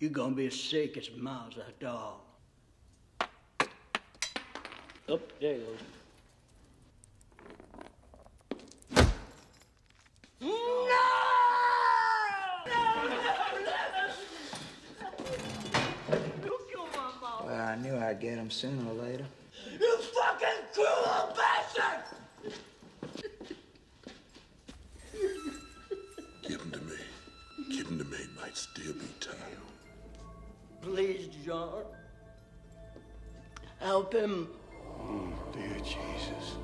You're gonna be as sick as Miles a dog. Oh, there you Well, I knew I'd get him sooner or later. You fucking cruel bastard! Give him to me. Give him to me. Might still be time. Please, John. Help him. Oh, Dear Jesus.